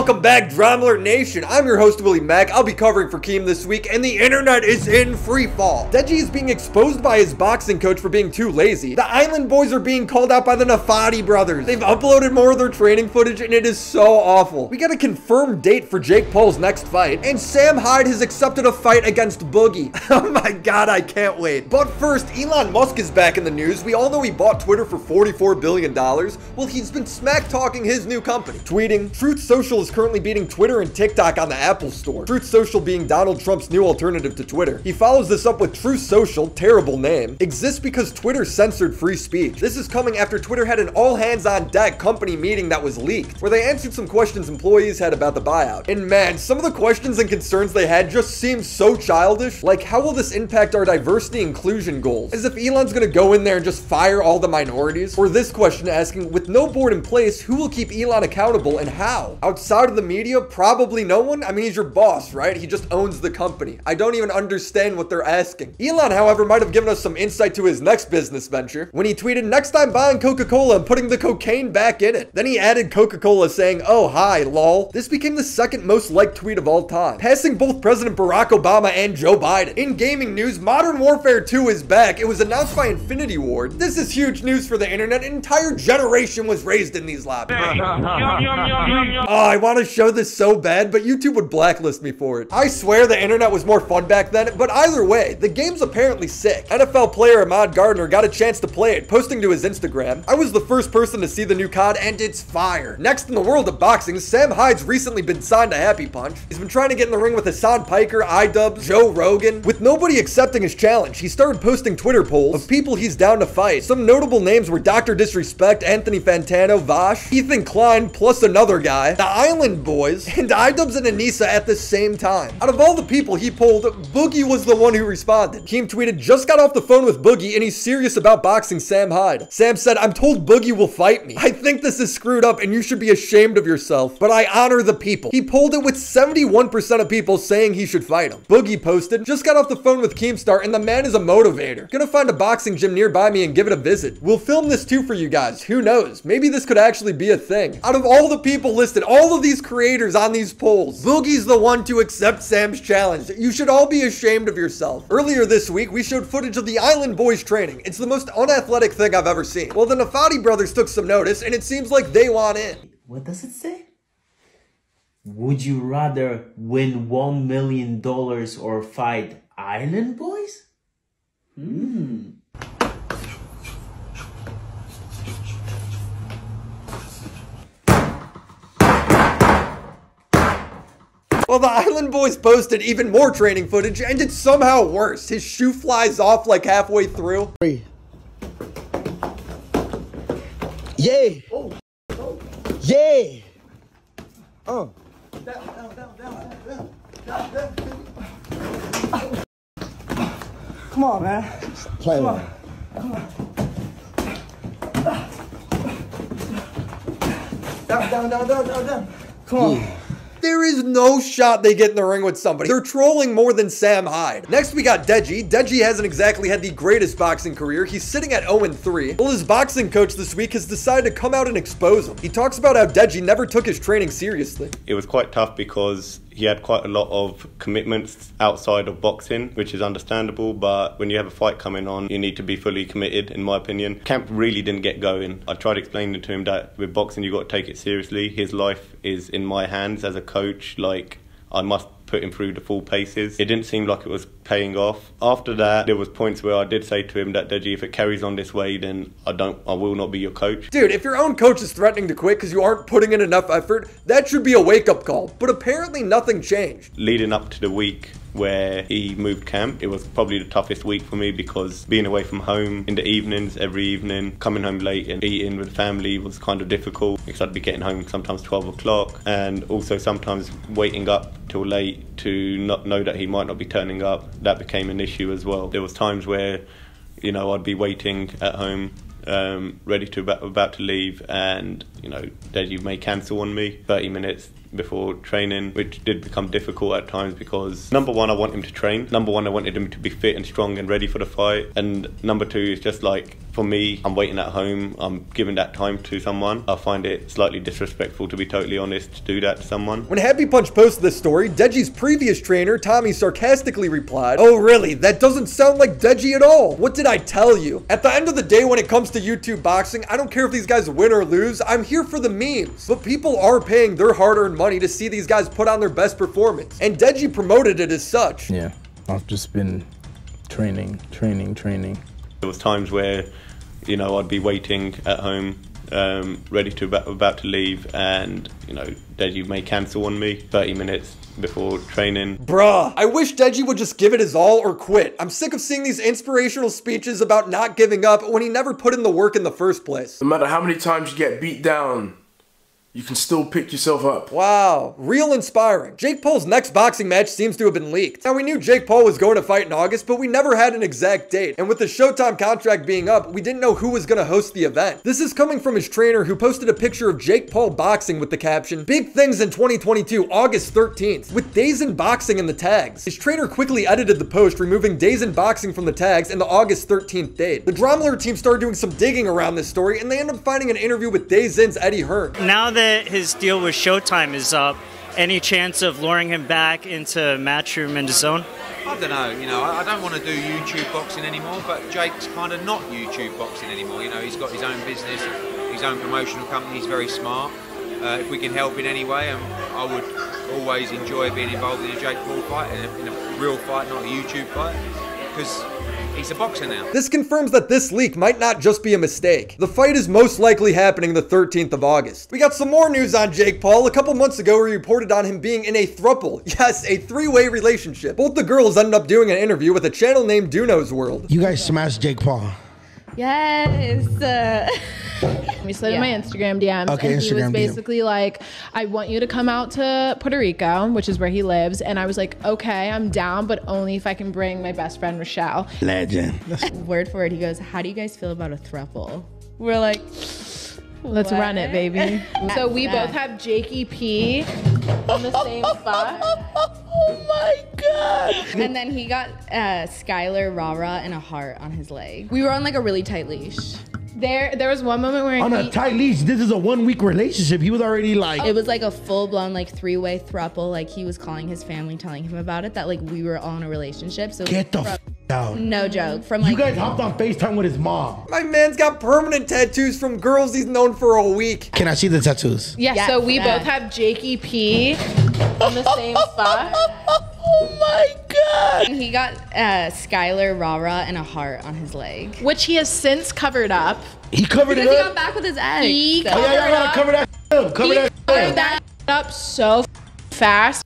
welcome back, Drama Alert Nation. I'm your host, Willie Mack. I'll be covering for Keem this week, and the internet is in free fall. Deji is being exposed by his boxing coach for being too lazy. The Island Boys are being called out by the Nafati brothers. They've uploaded more of their training footage, and it is so awful. We got a confirmed date for Jake Paul's next fight, and Sam Hyde has accepted a fight against Boogie. oh my god, I can't wait. But first, Elon Musk is back in the news. We all know he bought Twitter for $44 billion. Well, he's been smack talking his new company, tweeting, Truth Social is currently beating Twitter and TikTok on the Apple Store. Truth Social being Donald Trump's new alternative to Twitter. He follows this up with Truth Social, terrible name, exists because Twitter censored free speech. This is coming after Twitter had an all hands on deck company meeting that was leaked, where they answered some questions employees had about the buyout. And man, some of the questions and concerns they had just seemed so childish. Like, how will this impact our diversity inclusion goals? As if Elon's gonna go in there and just fire all the minorities? Or this question asking, with no board in place, who will keep Elon accountable and how? Outside of the media, probably no one. I mean, he's your boss, right? He just owns the company. I don't even understand what they're asking. Elon, however, might have given us some insight to his next business venture when he tweeted, next time buying Coca-Cola and putting the cocaine back in it. Then he added Coca-Cola saying, oh, hi, lol. This became the second most liked tweet of all time, passing both President Barack Obama and Joe Biden. In gaming news, Modern Warfare 2 is back. It was announced by Infinity Ward. This is huge news for the internet. An entire generation was raised in these lobbies. Oh, I want to show this so bad, but YouTube would blacklist me for it. I swear the internet was more fun back then, but either way, the game's apparently sick. NFL player Ahmad Gardner got a chance to play it, posting to his Instagram. I was the first person to see the new COD, and it's fire. Next in the world of boxing, Sam Hyde's recently been signed to Happy Punch. He's been trying to get in the ring with Hasan Piker, iDubbbz, Joe Rogan. With nobody accepting his challenge, he started posting Twitter polls of people he's down to fight. Some notable names were Dr. Disrespect, Anthony Fantano, Vaush, Ethan Klein, plus another guy, the Island Boys, and iDubbbz and Anisa at the same time. Out of all the people he pulled, Boogie was the one who responded. Keem tweeted, just got off the phone with Boogie and he's serious about boxing Sam Hyde. Sam said, I'm told Boogie will fight me. I think this is screwed up and you should be ashamed of yourself, but I honor the people. He pulled it with 71% of people saying he should fight him. Boogie posted, just got off the phone with Keemstar and the man is a motivator. Gonna find a boxing gym nearby me and give it a visit. We'll film this too for you guys. Who knows? Maybe this could actually be a thing. Out of all the people listed, all of these creators on these polls, Boogie's the one to accept Sam's challenge. You should all be ashamed of yourself. Earlier this week, we showed footage of the Island Boys training. It's the most unathletic thing I've ever seen. Well, the Nafati brothers took some notice, and it seems like they want in. What does it say? Would you rather win one million dollars or fight Island Boys? Hmm. Well, the Island Boys posted even more training footage, and it's somehow worse. His shoe flies off like halfway through. Three. Yay! Oh Yay! Oh. Come on, man. Play Come on. Down, down, down, down, down, down. Come on. There is no shot they get in the ring with somebody. They're trolling more than Sam Hyde. Next, we got Deji. Deji hasn't exactly had the greatest boxing career. He's sitting at 0-3. Well, his boxing coach this week has decided to come out and expose him. He talks about how Deji never took his training seriously. It was quite tough because he had quite a lot of commitments outside of boxing, which is understandable. But when you have a fight coming on, you need to be fully committed, in my opinion. Camp really didn't get going. I tried explaining to him that with boxing, you've got to take it seriously. His life is in my hands as a coach. Like, I must put him through the full paces. It didn't seem like it was paying off. After that, there was points where I did say to him that Deji, if it carries on this way, then I don't, I will not be your coach. Dude, if your own coach is threatening to quit because you aren't putting in enough effort, that should be a wake-up call. But apparently nothing changed. Leading up to the week where he moved camp, it was probably the toughest week for me because being away from home in the evenings, every evening, coming home late and eating with family was kind of difficult because I'd be getting home sometimes 12 o'clock and also sometimes waiting up till late to not know that he might not be turning up. That became an issue as well. There was times where, you know, I'd be waiting at home um, ready to about, about to leave, and you know, Deji may cancel on me. Thirty minutes before training, which did become difficult at times because number one, I want him to train. Number one, I wanted him to be fit and strong and ready for the fight. And number two is just like for me, I'm waiting at home. I'm giving that time to someone. I find it slightly disrespectful, to be totally honest, to do that to someone. When Happy Punch posted this story, Deji's previous trainer, Tommy, sarcastically replied, Oh, really? That doesn't sound like Deji at all. What did I tell you? At the end of the day, when it comes to YouTube boxing, I don't care if these guys win or lose. I'm here for the memes. But people are paying their hard earned money to see these guys put on their best performance. And Deji promoted it as such. Yeah, I've just been training, training, training. There was times where, you know, I'd be waiting at home, um, ready to about, about to leave, and you know, Deji may cancel on me 30 minutes before training. Bruh, I wish Deji would just give it his all or quit. I'm sick of seeing these inspirational speeches about not giving up when he never put in the work in the first place. No matter how many times you get beat down, you can still pick yourself up. Wow, real inspiring. Jake Paul's next boxing match seems to have been leaked. Now, we knew Jake Paul was going to fight in August, but we never had an exact date. And with the Showtime contract being up, we didn't know who was going to host the event. This is coming from his trainer who posted a picture of Jake Paul boxing with the caption, Big things in 2022, August 13th, with DAZN Boxing in the tags. His trainer quickly edited the post, removing DAZN Boxing from the tags and the August 13th date. The Drama Alert team started doing some digging around this story, and they ended up finding an interview with DAZN's Eddie Hearn. Now that his deal with Showtime is up, any chance of luring him back into Matchroom and DAZN? I don't know, you know, I I don't want to do YouTube boxing anymore, but Jake's kind of not YouTube boxing anymore. You know, he's got his own business, his own promotional company, he's very smart. Uh, if we can help in any way, um, I would always enjoy being involved in a Jake Paul fight, in a, in a real fight, not a YouTube fight, because he's a boxer now. This confirms that this leak might not just be a mistake. The fight is most likely happening the 13th of August. We got some more news on Jake Paul. A couple months ago, we reported on him being in a thruple. Yes, a three-way relationship. Both the girls ended up doing an interview with a channel named Duno's World. You guys smashed Jake Paul. Yes. Uh, we slid in my Instagram DMs, Okay, and he Instagram was DM. basically like, "I want you to come out to Puerto Rico, which is where he lives." And I was like, "Okay, I'm down, but only if I can bring my best friend Rochelle." Legend. Word for word, he goes, How do you guys feel about a thruple? We're like, Let's run it, baby. so we both have Jakey P on the same spot. Oh my god. And then he got uh, Skylar Rara and a heart on his leg. We were on like a really tight leash. There, there was one moment where On he, a tight leash, this is a one week relationship. He was already like, It was like a full blown like three way thruple. Like he was calling his family, telling him about it. That like we were all in a relationship. So get the f- out. no joke from You guys hopped on FaceTime with his mom. My man's got permanent tattoos from girls he's known for a week. Can I see the tattoos? yeah. Yes, so we that. both have Jakey P on the same spot. Oh my god. And he got uh, Skylar Rara and a heart on his leg. which he has since covered up. He covered it Because he got back with his ex. He So- Oh, yeah, yeah, gotta cover that up. Cover He that covered up. that up so fast.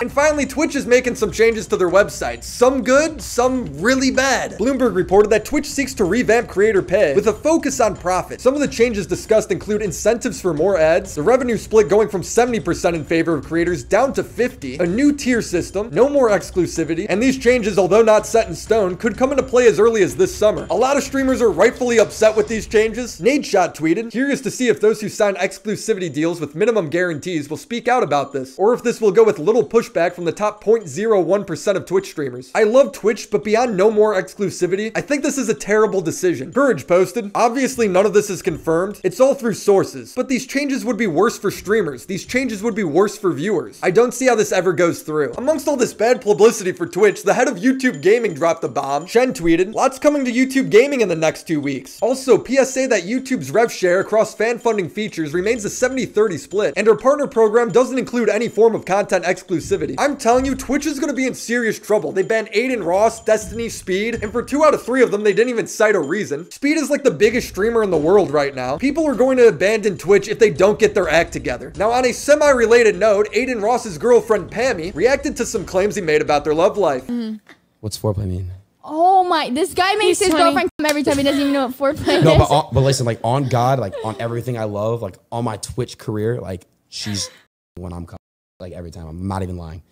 And finally, Twitch is making some changes to their website. Some good, some really bad. Bloomberg reported that Twitch seeks to revamp creator pay with a focus on profit. Some of the changes discussed include incentives for more ads, the revenue split going from 70% in favor of creators down to 50, a new tier system, no more exclusivity, and these changes, although not set in stone, could come into play as early as this summer. A lot of streamers are rightfully upset with these changes. Nadeshot tweeted, curious to see if those who sign exclusivity deals with minimum guarantees will speak out about this, or if this will go with little pushback from the top 0.01% of Twitch streamers. I love Twitch, but beyond no more exclusivity, I think this is a terrible decision. Courage posted. Obviously, none of this is confirmed. It's all through sources. But these changes would be worse for streamers. These changes would be worse for viewers. I don't see how this ever goes through. Amongst all this bad publicity for Twitch, the head of YouTube Gaming dropped a bomb. Shen tweeted, lots coming to YouTube Gaming in the next two weeks. Also, PSA that YouTube's rev share across fan funding features remains a 70-30 split, and our partner program doesn't include any form of content exclusivity. I'm telling you, Twitch is gonna be in serious trouble. They banned Adin Ross, Destiny, Speed, and for two out of three of them, they didn't even cite a reason. Speed is like the biggest streamer in the world right now. People are going to abandon Twitch if they don't get their act together. Now, on a semi-related note, Adin Ross's girlfriend Pammy reacted to some claims he made about their love life. Mm. What's foreplay mean? Oh my! This guy makes He's his 20. girlfriend come every time he doesn't even know what foreplay No, is. but on, but listen, like on God, like on everything I love, like on my Twitch career, like she's when I'm co- like every time. I'm not even lying.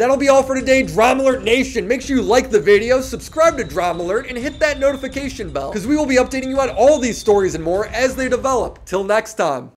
That'll be all for today, Drama Alert Nation. Make sure you like the video, subscribe to Drama Alert, and hit that notification bell, because we will be updating you on all these stories and more as they develop. Till next time.